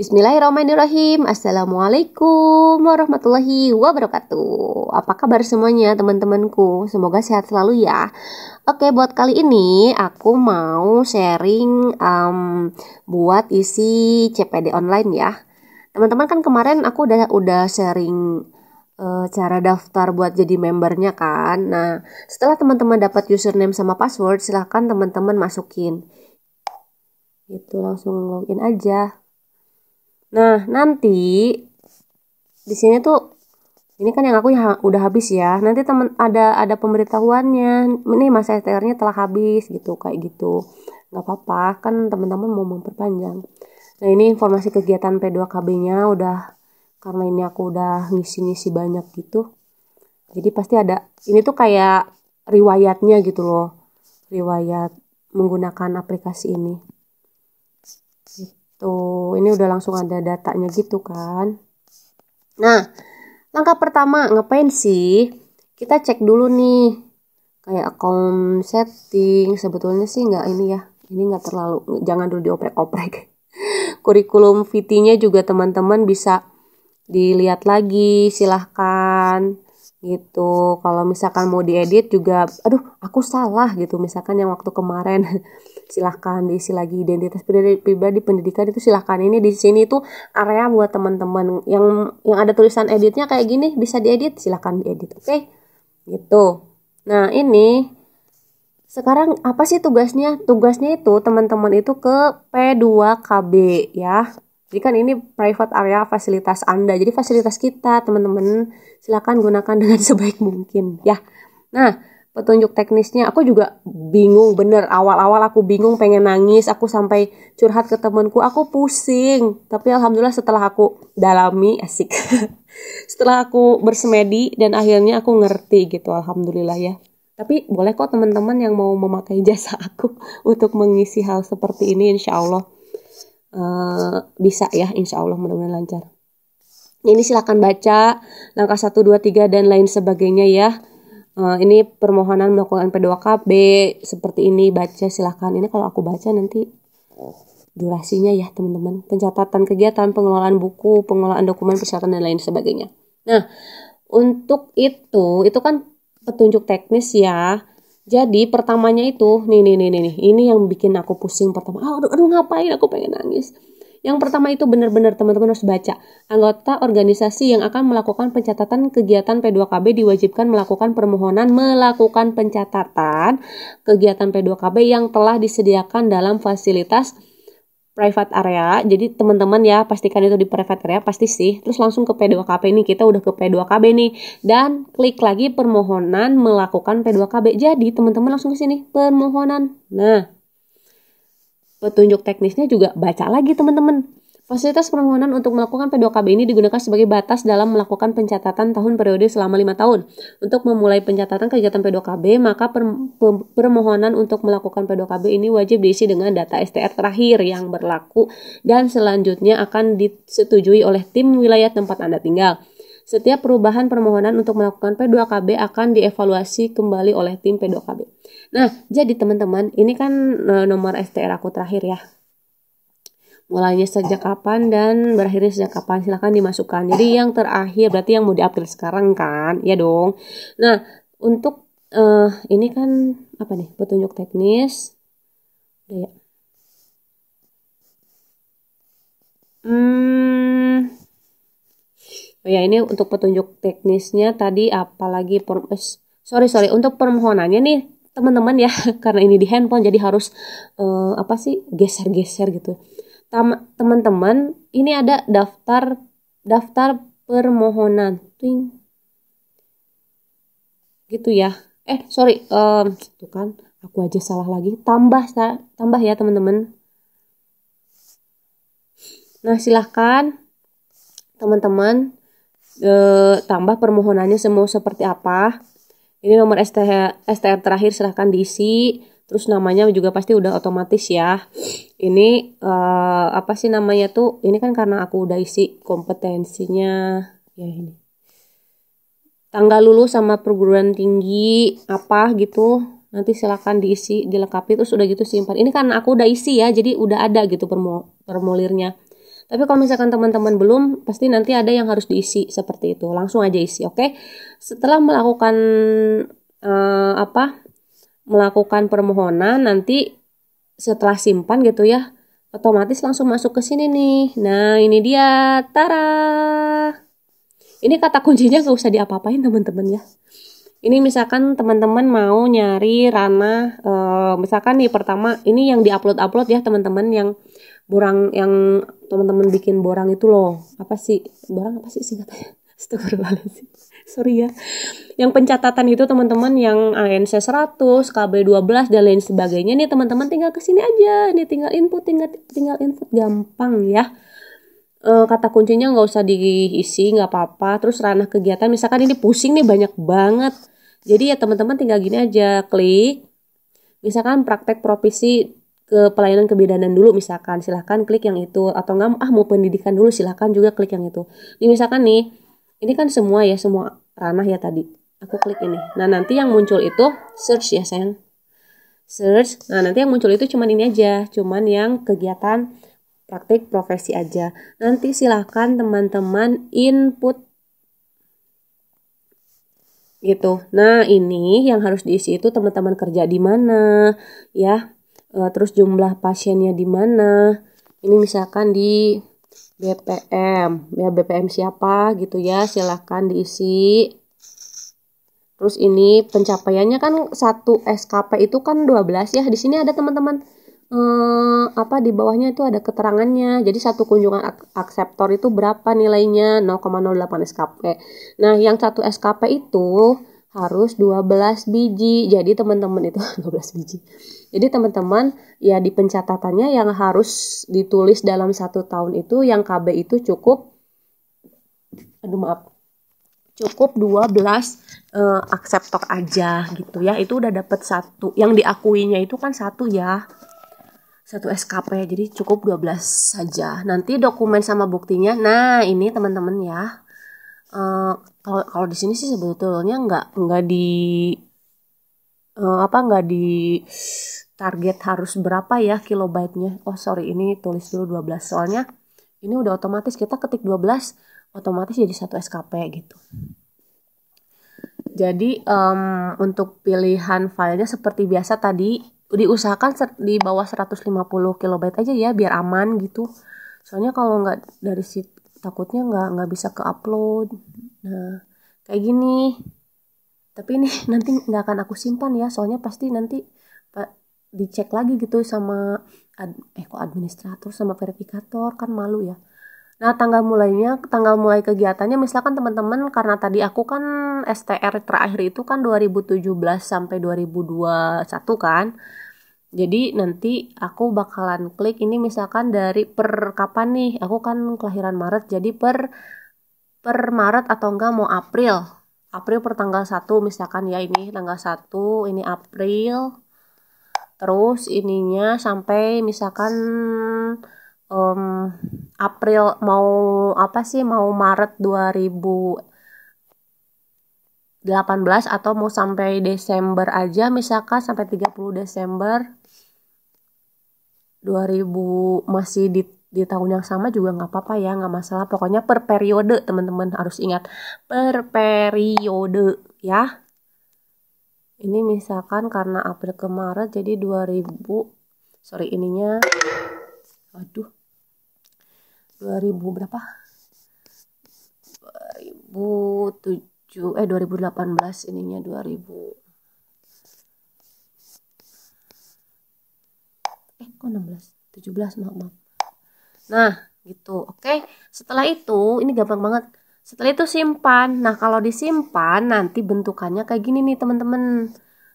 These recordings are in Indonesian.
Bismillahirrahmanirrahim. Assalamualaikum warahmatullahi wabarakatuh. Apa kabar semuanya teman-temanku? Semoga sehat selalu ya. Oke buat kali ini aku mau sharing um, Buat isi CPD online ya. Teman-teman kan kemarin aku udah udah sharing uh, Cara daftar buat jadi membernya kan. Nah setelah teman-teman dapat username sama password Silahkan teman-teman masukin. Itu langsung login aja Nah, nanti di sini tuh ini kan yang aku ya, udah habis ya. Nanti temen ada ada pemberitahuannya. Ini masa STR-nya telah habis gitu kayak gitu. Nggak apa-apa, kan teman-teman mau memperpanjang. Nah, ini informasi kegiatan P2KB-nya udah karena ini aku udah ngisi-ngisi banyak gitu. Jadi pasti ada ini tuh kayak riwayatnya gitu loh. Riwayat menggunakan aplikasi ini. Tuh, ini udah langsung ada datanya gitu kan. Nah, langkah pertama ngapain sih? Kita cek dulu nih. Kayak account setting, sebetulnya sih nggak ini ya. Ini nggak terlalu, jangan dulu dioprek-oprek. Kurikulum VT-nya juga teman-teman bisa dilihat lagi, silahkan gitu. Kalau misalkan mau diedit juga aduh aku salah gitu. Misalkan yang waktu kemarin silahkan diisi lagi identitas pribadi pendidikan itu silahkan. Ini di sini tuh area buat teman-teman yang yang ada tulisan editnya kayak gini bisa diedit silahkan diedit oke? Okay? gitu. Nah ini sekarang apa sih tugasnya? Tugasnya itu teman-teman itu ke P2KB ya jadi kan ini private area fasilitas Anda. Jadi fasilitas kita, teman-teman, silakan gunakan dengan sebaik mungkin ya. Nah, petunjuk teknisnya aku juga bingung bener. Awal-awal aku bingung pengen nangis aku sampai curhat ke temanku aku pusing. Tapi alhamdulillah setelah aku dalami asik. Setelah aku bersemedi dan akhirnya aku ngerti gitu alhamdulillah ya. Tapi boleh kok teman-teman yang mau memakai jasa aku untuk mengisi hal seperti ini insya Allah uh, bisa ya insya Allah mudah-mudahan lancar. Ini silahkan baca langkah 1, 2, 3 dan lain sebagainya ya. Uh, ini permohonan melakukan P2KB seperti ini baca silahkan ini kalau aku baca nanti durasinya ya teman-teman. Pencatatan kegiatan pengelolaan buku pengelolaan dokumen persyaratan dan lain sebagainya. Nah untuk itu itu kan petunjuk teknis ya jadi pertamanya itu nih nih nih nih ini yang bikin aku pusing pertama. Ah, aduh, aduh ngapain aku pengen nangis. Yang pertama itu benar-benar teman-teman harus baca. Anggota organisasi yang akan melakukan pencatatan kegiatan P2KB diwajibkan melakukan permohonan melakukan pencatatan kegiatan P2KB yang telah disediakan dalam fasilitas private area. Jadi teman-teman ya pastikan itu di private area pasti sih. Terus langsung ke P2KB nih. Kita udah ke P2KB nih dan klik lagi permohonan melakukan P2KB. Jadi teman-teman langsung ke sini permohonan. Nah, petunjuk teknisnya juga baca lagi teman-teman. Fasilitas permohonan untuk melakukan P2KB ini digunakan sebagai batas dalam melakukan pencatatan tahun periode selama lima tahun. Untuk memulai pencatatan kegiatan P2KB, maka per, per, permohonan untuk melakukan P2KB ini wajib diisi dengan data STR terakhir yang berlaku dan selanjutnya akan disetujui oleh tim wilayah tempat Anda tinggal. Setiap perubahan permohonan untuk melakukan P2KB akan dievaluasi kembali oleh tim P2KB. Nah, jadi teman-teman, ini kan eh, nomor STR aku terakhir ya mulainya sejak kapan dan berakhirnya sejak kapan silahkan dimasukkan. Jadi yang terakhir berarti yang mau diupdate sekarang kan? Ya dong. Nah untuk uh, ini kan apa nih petunjuk teknis? Ya. Hmm. Oh ya ini untuk petunjuk teknisnya tadi apalagi per eh, sorry sorry untuk permohonannya nih teman-teman ya karena ini di handphone jadi harus uh, apa sih geser-geser gitu teman-teman ini ada daftar daftar permohonan. Twing. gitu ya. Eh sorry um, tuh kan aku aja salah lagi. Tambah tambah ya teman-teman. Nah silahkan teman-teman eh, tambah permohonannya semua seperti apa. Ini nomor STR, STR terakhir silahkan diisi terus namanya juga pasti udah otomatis ya ini uh, apa sih namanya tuh ini kan karena aku udah isi kompetensinya ya ini tanggal lulus sama perguruan tinggi apa gitu nanti silahkan diisi dilengkapi terus udah gitu simpan ini karena aku udah isi ya jadi udah ada gitu permolirnya Tapi kalau misalkan teman-teman belum, pasti nanti ada yang harus diisi seperti itu. Langsung aja isi, oke? Okay? Setelah melakukan uh, apa? Melakukan permohonan nanti setelah simpan gitu ya, otomatis langsung masuk ke sini nih. Nah, ini dia. Tara. Ini kata kuncinya nggak usah diapa-apain teman-teman ya. Ini misalkan teman-teman mau nyari ranah, uh, misalkan nih pertama ini yang diupload-upload ya teman-teman yang borang yang teman-teman bikin borang itu loh apa sih borang apa sih singkatannya Astagfirullahaladzim. Sorry ya. Yang pencatatan itu teman-teman yang ANC 100 KB 12 dan lain sebagainya. Nih teman-teman tinggal ke sini aja. Nih tinggal input tinggal tinggal input. Gampang ya. E, kata kuncinya nggak usah diisi nggak apa-apa. Terus ranah kegiatan misalkan ini pusing nih banyak banget. Jadi ya teman-teman tinggal gini aja. Klik. Misalkan praktek profesi ke pelayanan kebidanan dulu misalkan. Silahkan klik yang itu. Atau nggak ah mau pendidikan dulu silahkan juga klik yang itu. Ini misalkan nih ini kan semua ya semua ranah ya tadi. Aku klik ini. Nah nanti yang muncul itu search ya sayang. Search. Nah nanti yang muncul itu cuman ini aja. Cuman yang kegiatan praktik profesi aja. Nanti silahkan teman-teman input. Gitu. Nah ini yang harus diisi itu teman-teman kerja di mana ya. Uh, terus jumlah pasiennya di mana. Ini misalkan di BPM ya BPM siapa gitu ya silahkan diisi. Terus ini pencapaiannya kan satu SKP itu kan 12 ya. Di sini ada teman-teman eh, apa di bawahnya itu ada keterangannya. Jadi satu kunjungan ak akseptor itu berapa nilainya? 0,08 SKP nah yang satu SKP itu harus 12 biji. Jadi teman-teman itu 12 biji. Jadi teman-teman ya di pencatatannya yang harus ditulis dalam satu tahun itu yang KB itu cukup aduh maaf cukup 12 uh, akseptor aja gitu ya. Itu udah dapat satu yang diakuinya itu kan satu ya. Satu SKP jadi cukup 12 saja. Nanti dokumen sama buktinya. Nah ini teman-teman ya uh, kalau kalau di sini sih sebetulnya nggak nggak di uh, apa nggak di target harus berapa ya kilobyte-nya. Oh sorry ini tulis dulu 12 soalnya ini udah otomatis kita ketik 12 otomatis jadi satu SKP gitu. Jadi um, untuk pilihan filenya seperti biasa tadi diusahakan di bawah 150 kilobyte aja ya biar aman gitu. Soalnya kalau nggak dari situ takutnya nggak nggak bisa ke upload. Nah kayak gini. Tapi ini nanti nggak akan aku simpan ya soalnya pasti nanti dicek lagi gitu sama ad, eh kok administrator sama verifikator kan malu ya nah tanggal mulainya tanggal mulai kegiatannya misalkan teman-teman karena tadi aku kan STR terakhir itu kan 2017 sampai 2021 kan jadi nanti aku bakalan klik ini misalkan dari per kapan nih? Aku kan kelahiran Maret jadi per per Maret atau enggak mau April. April per tanggal 1 misalkan ya ini tanggal 1 ini April. Terus ininya sampai misalkan um, April mau apa sih? Mau Maret 2018 atau mau sampai Desember aja misalkan sampai 30 Desember 2000 masih di di tahun yang sama juga nggak apa-apa ya nggak masalah. Pokoknya per periode teman-teman harus ingat. Per periode ya. Ini misalkan karena April ke Maret jadi 2000 sorry ininya aduh 2000 berapa? 2007 eh 2018 ininya 2000 eh kok 16 17 maaf, maaf. nah gitu oke setelah itu ini gampang banget setelah itu simpan. Nah, kalau disimpan nanti bentukannya kayak gini nih, teman-teman.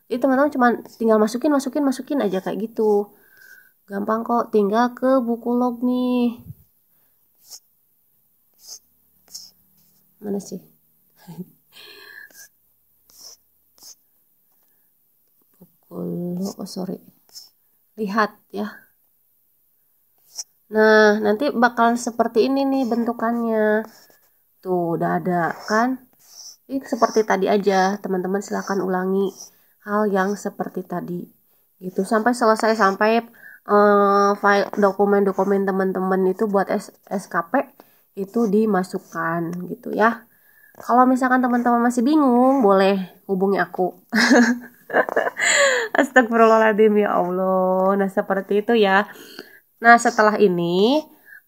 Jadi teman-teman cuma tinggal masukin, masukin, masukin aja kayak gitu. Gampang kok, tinggal ke buku log nih. Mana sih? buku log, oh sorry. Lihat ya. Nah, nanti bakalan seperti ini nih bentukannya. Tuh, udah ada kan? Ini seperti tadi aja, teman-teman silahkan ulangi hal yang seperti tadi. Gitu sampai selesai sampai uh, file dokumen-dokumen teman-teman itu buat S SKP itu dimasukkan gitu ya. Kalau misalkan teman-teman masih bingung, boleh hubungi aku. Astagfirullahaladzim ya Allah. Nah seperti itu ya. Nah setelah ini,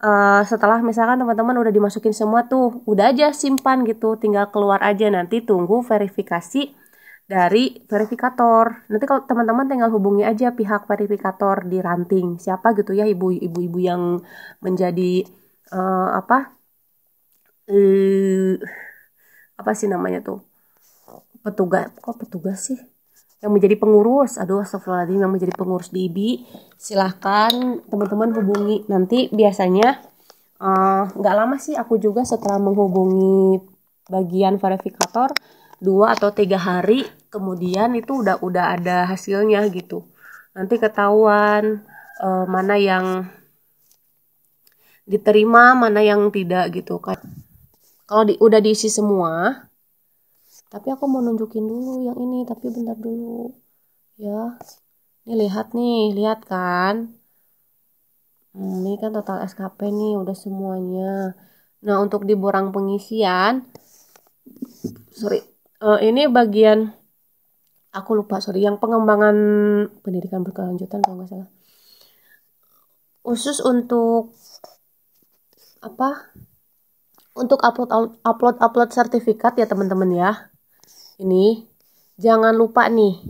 uh, setelah misalkan teman-teman udah dimasukin semua tuh, udah aja simpan gitu, tinggal keluar aja nanti tunggu verifikasi dari verifikator. Nanti kalau teman-teman tinggal hubungi aja pihak verifikator di ranting. Siapa gitu ya ibu-ibu yang menjadi uh, apa? Uh, apa sih namanya tuh? Petugas. Kok petugas sih? Yang menjadi pengurus. Aduh, astagfirullahaladzim yang menjadi pengurus di. Silahkan teman-teman hubungi. Nanti biasanya eh, nggak uh, lama sih aku juga setelah menghubungi bagian verifikator dua atau tiga hari kemudian itu udah udah ada hasilnya gitu nanti ketahuan uh, mana yang diterima mana yang tidak gitu kan kalau di, udah diisi semua tapi aku mau nunjukin dulu yang ini tapi bentar dulu. Ya. Ini lihat nih lihat kan? Hmm, ini kan total SKP nih udah semuanya. Nah untuk di borang pengisian sorry uh, ini bagian aku lupa sorry yang pengembangan pendidikan berkelanjutan kalau nggak salah. Khusus untuk apa? Untuk upload upload upload sertifikat ya teman-teman ya ini jangan lupa nih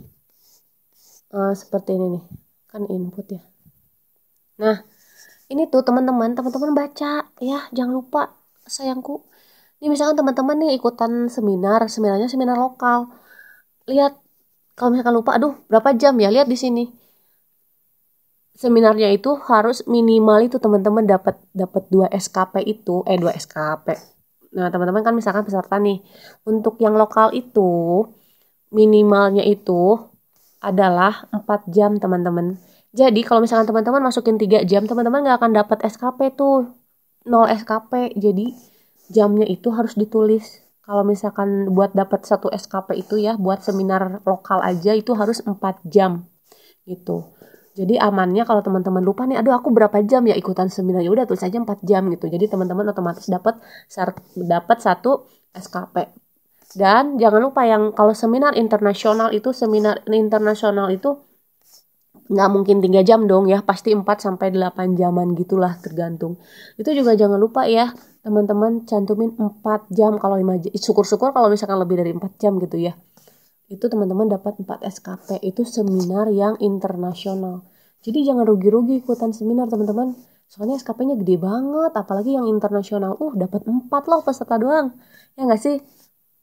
uh, seperti ini nih kan input ya nah ini tuh teman-teman teman-teman baca ya jangan lupa sayangku ini misalkan teman-teman nih ikutan seminar, seminarnya seminar lokal. Lihat kalau misalkan lupa, aduh berapa jam ya? Lihat di sini. Seminarnya itu harus minimal itu teman-teman dapat dapat dua SKP itu, eh dua SKP. Nah, teman-teman kan misalkan peserta nih. Untuk yang lokal itu minimalnya itu adalah 4 jam, teman-teman. Jadi kalau misalkan teman-teman masukin 3 jam, teman-teman nggak akan dapat SKP tuh. 0 SKP. Jadi jamnya itu harus ditulis kalau misalkan buat dapat satu SKP itu ya buat seminar lokal aja itu harus 4 jam gitu jadi amannya kalau teman-teman lupa nih aduh aku berapa jam ya ikutan seminar? Ya udah tulis aja 4 jam gitu. Jadi teman-teman otomatis dapat dapat satu SKP dan jangan lupa yang kalau seminar internasional itu seminar internasional itu nggak mungkin 3 jam dong ya pasti 4 sampai 8 jaman gitulah tergantung. Itu juga jangan lupa ya teman-teman cantumin 4 jam kalau 5 jam syukur-syukur kalau misalkan lebih dari 4 jam gitu ya itu teman-teman dapat 4 SKP itu seminar yang internasional. Jadi jangan rugi-rugi ikutan seminar teman-teman. Soalnya SKP-nya gede banget apalagi yang internasional. Uh dapat 4 loh peserta doang. Ya nggak sih?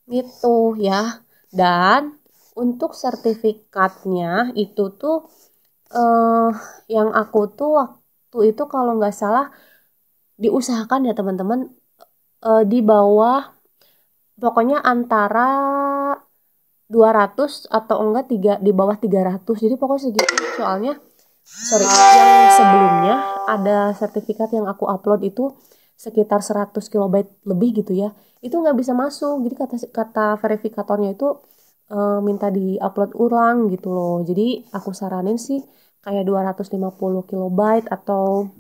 Gitu ya. Dan untuk sertifikatnya itu tuh uh, yang aku tuh waktu itu kalau nggak salah diusahakan ya teman-teman uh, di bawah pokoknya antara 200 atau enggak tiga di bawah 300 jadi pokoknya segitu soalnya sorry yang sebelumnya ada sertifikat yang aku upload itu sekitar 100 kilobyte lebih gitu ya. Itu nggak bisa masuk. Jadi kata kata verifikatornya itu uh, minta di upload ulang gitu loh. Jadi aku saranin sih kayak 250 kilobyte atau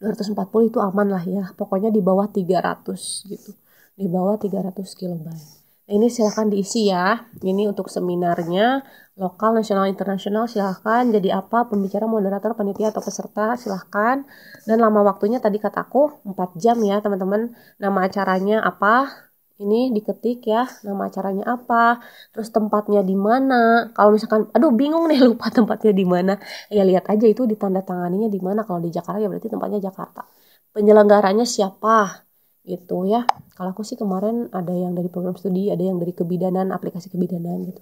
240 itu aman lah ya. Pokoknya di bawah 300 gitu. Di bawah 300 kilobyte ini silahkan diisi ya. Ini untuk seminarnya lokal nasional internasional silahkan. Jadi apa pembicara moderator panitia atau peserta silahkan. Dan lama waktunya tadi kataku 4 jam ya teman-teman. Nama acaranya apa? Ini diketik ya nama acaranya apa? Terus tempatnya di mana? Kalau misalkan aduh bingung nih lupa tempatnya di mana. Ya lihat aja itu ditanda tanganinya di mana. Kalau di Jakarta ya berarti tempatnya Jakarta. Penyelenggaranya siapa gitu ya. Kalau aku sih kemarin ada yang dari program studi ada yang dari kebidanan aplikasi kebidanan gitu.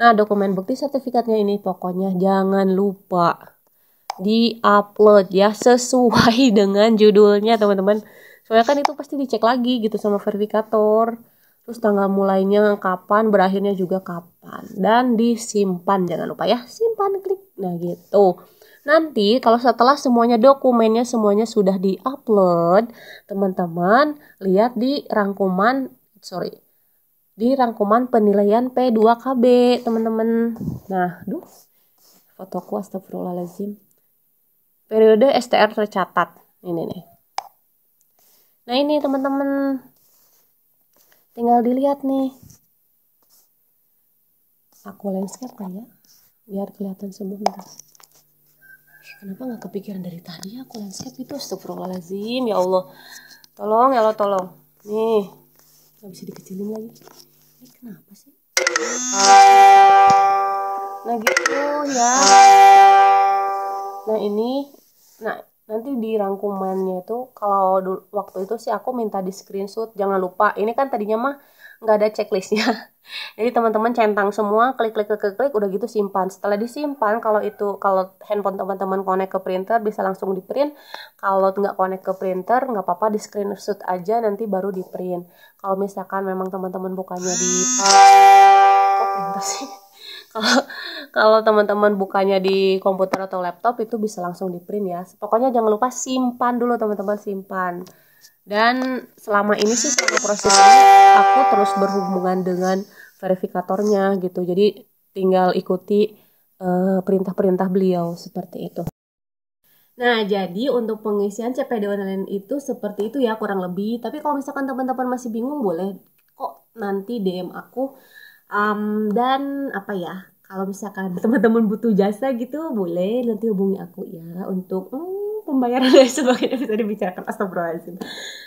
Nah dokumen bukti sertifikatnya ini pokoknya jangan lupa di upload ya sesuai dengan judulnya teman-teman. Soalnya kan itu pasti dicek lagi gitu sama verifikator. Terus tanggal mulainya kapan berakhirnya juga kapan. Dan disimpan jangan lupa ya simpan klik. Nah gitu nanti kalau setelah semuanya dokumennya semuanya sudah diupload teman-teman lihat di rangkuman sorry di rangkuman penilaian P2KB teman-teman. Nah duh fotoku astagfirullahaladzim. Periode STR tercatat. Ini nih. Nah ini teman-teman. Tinggal dilihat nih. Aku landscape kan ya? Biar kelihatan semua kenapa nggak kepikiran dari tadi aku landscape itu astagfirullahaladzim ya Allah. Tolong ya Allah tolong. Nih nggak bisa dikecilin lagi. Ini kenapa sih? Nah gitu ya. Nah ini nah nanti di rangkumannya itu kalau waktu itu sih aku minta di screenshot jangan lupa. Ini kan tadinya mah nggak ada checklistnya. Jadi teman-teman centang semua klik klik klik klik udah gitu simpan. Setelah disimpan kalau itu kalau handphone teman-teman connect ke printer bisa langsung di print kalau nggak connect ke printer nggak apa-apa di screenshot aja nanti baru di print kalau misalkan memang teman-teman bukannya di kok printer sih. Kalau teman-teman bukannya di komputer atau laptop itu bisa langsung di print ya. Pokoknya jangan lupa simpan dulu teman-teman simpan dan selama ini sih selama proses ini aku terus berhubungan dengan verifikatornya gitu jadi tinggal ikuti eh, perintah-perintah beliau seperti itu Nah, jadi untuk pengisian CPD online itu seperti itu ya kurang lebih. Tapi kalau misalkan teman-teman masih bingung boleh kok nanti DM aku. Um, dan apa ya, kalau misalkan teman-teman butuh jasa gitu boleh nanti hubungi aku ya untuk hmm, pembayaran dan sebagainya bisa dibicarakan. Astagfirullahaladzim.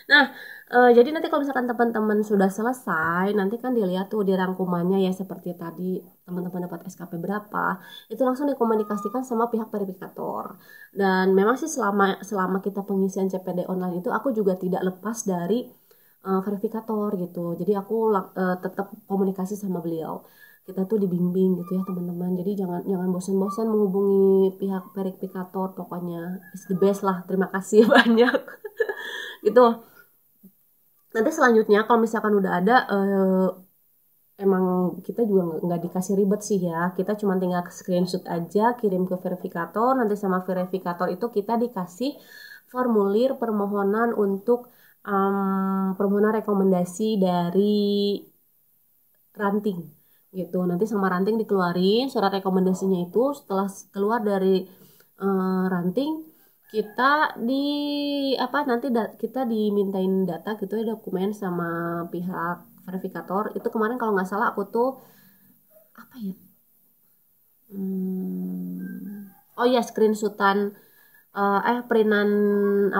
Nah e, jadi nanti kalau misalkan teman-teman sudah selesai nanti kan dilihat tuh di rangkumannya ya seperti tadi teman-teman dapat SKP berapa itu langsung dikomunikasikan sama pihak verifikator. Dan memang sih selama selama kita pengisian CPD online itu aku juga tidak lepas dari uh, verifikator gitu. Jadi aku uh, tetap komunikasi sama beliau kita tuh dibimbing gitu ya teman-teman. Jadi jangan jangan bosan-bosan menghubungi pihak verifikator pokoknya. Is the best lah. Terima kasih banyak. Gitu. Nanti selanjutnya kalau misalkan udah ada uh, emang kita juga nggak dikasih ribet sih ya. Kita cuma tinggal screenshot aja kirim ke verifikator. Nanti sama verifikator itu kita dikasih formulir permohonan untuk um, permohonan rekomendasi dari ranting gitu. Nanti sama ranting dikeluarin surat rekomendasinya itu. Setelah keluar dari uh, ranting kita di apa nanti da, kita dimintain data gitu ya dokumen sama pihak verifikator. Itu kemarin kalau nggak salah aku tuh apa ya? Hmm, oh ya screenshotan uh, eh perintan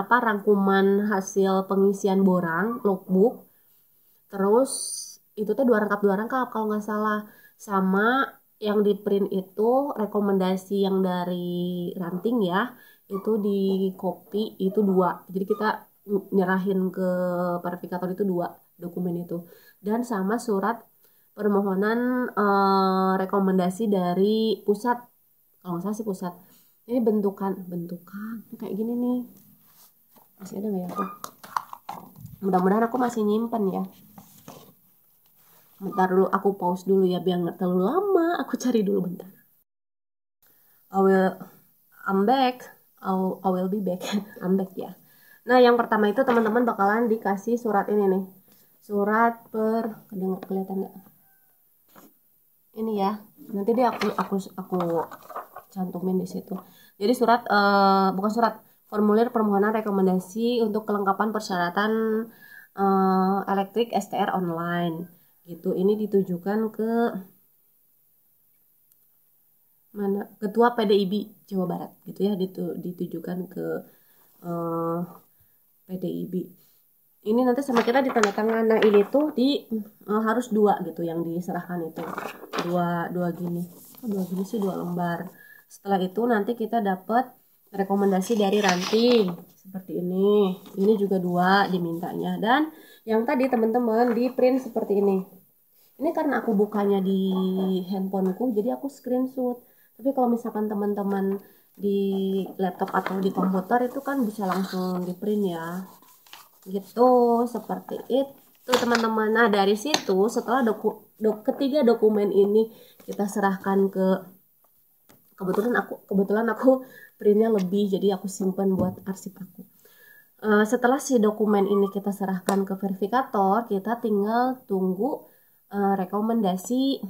apa rangkuman hasil pengisian borang logbook. Terus itu tuh dua rangkap dua rangkap kalau nggak salah. Sama yang di print itu rekomendasi yang dari ranting ya itu di copy itu dua. Jadi kita nyerahin ke verifikator itu dua dokumen itu. Dan sama surat permohonan eh, rekomendasi dari pusat. Kalau nggak salah sih pusat. Ini bentukan bentukan kayak gini nih. Masih ada nggak ya aku mudah-mudahan aku masih nyimpen ya bentar dulu aku pause dulu ya biar nggak terlalu lama. Aku cari dulu bentar. I will I'm back. I will, I will be back. I'm back ya. Nah yang pertama itu teman-teman bakalan dikasih surat ini nih. Surat per kedengar kelihatan nggak? Ini ya. Nanti dia aku aku aku cantumin di situ. Jadi surat uh, bukan surat formulir permohonan rekomendasi untuk kelengkapan persyaratan uh, elektrik STR online gitu. Ini ditujukan ke mana? Ketua PDIB Jawa Barat gitu ya. Ditu, ditujukan ke uh, eh, PDIB ini nanti sama kita di tanda tangan nah ini tuh di uh, harus dua gitu yang diserahkan itu. Dua dua gini. Oh, dua gini sih? Dua lembar. Setelah itu nanti kita dapat rekomendasi dari ranting. Seperti ini. Ini juga dua dimintanya. Dan yang tadi teman-teman di print seperti ini ini karena aku bukanya di handphoneku jadi aku screenshot. Tapi kalau misalkan teman-teman di laptop atau di komputer itu kan bisa langsung di print ya. Gitu seperti itu teman-teman. Nah dari situ setelah doku, dok, ketiga dokumen ini kita serahkan ke kebetulan aku kebetulan aku printnya lebih jadi aku simpan buat arsip aku. Uh, setelah si dokumen ini kita serahkan ke verifikator kita tinggal tunggu uh, rekomendasi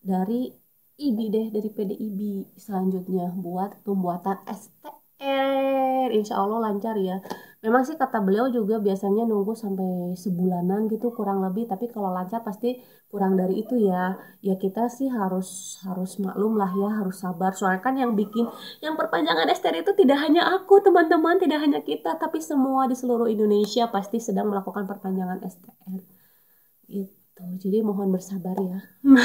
dari IBI deh dari PDIB selanjutnya buat pembuatan STR insya Allah lancar ya. Memang sih kata beliau juga biasanya nunggu sampai sebulanan gitu kurang lebih. Tapi kalau lancar pasti kurang dari itu ya. Ya kita sih harus harus maklum lah ya harus sabar. Soalnya kan yang bikin yang perpanjangan STR itu tidak hanya aku teman-teman tidak hanya kita tapi semua di seluruh Indonesia pasti sedang melakukan perpanjangan STR gitu jadi mohon bersabar ya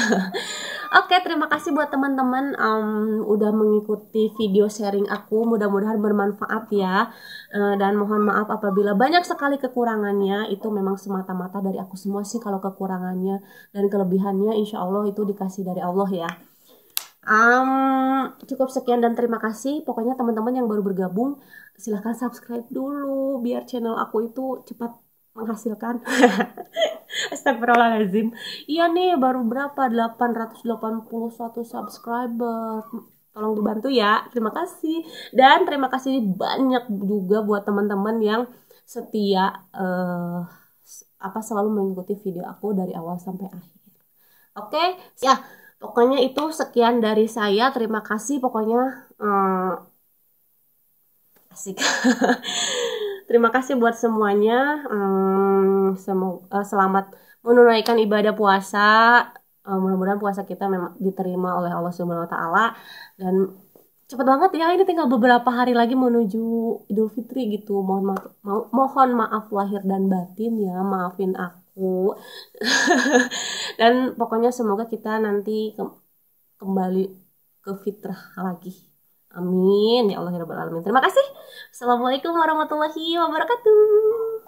Oke, terima kasih buat teman-teman um, udah mengikuti video sharing aku. Mudah-mudahan bermanfaat ya. Uh, dan mohon maaf apabila banyak sekali kekurangannya. Itu memang semata-mata dari aku semua sih kalau kekurangannya dan kelebihannya insya Allah itu dikasih dari Allah ya. Um, cukup sekian dan terima kasih. Pokoknya teman-teman yang baru bergabung silahkan subscribe dulu biar channel aku itu cepat menghasilkan. Astagfirullahaladzim. Iya nih baru berapa? 881 subscriber. Tolong dibantu ya. Terima kasih. Dan terima kasih banyak juga buat teman-teman yang setia uh, apa selalu mengikuti video aku dari awal sampai akhir. Oke? Okay? ya pokoknya itu sekian dari saya. Terima kasih. Pokoknya uh, Asik Terima kasih buat semuanya. Hmm, semoga uh, selamat menunaikan ibadah puasa. Uh, mudah-mudahan puasa kita memang diterima oleh Allah Subhanahu wa taala dan cepet banget ya ini tinggal beberapa hari lagi menuju Idul Fitri gitu. Mohon maaf mo mohon maaf lahir dan batin ya, maafin aku. dan pokoknya semoga kita nanti ke kembali ke fitrah lagi. Amin ya Allah ya Rabbal Alamin. Terima kasih. Assalamualaikum warahmatullahi wabarakatuh.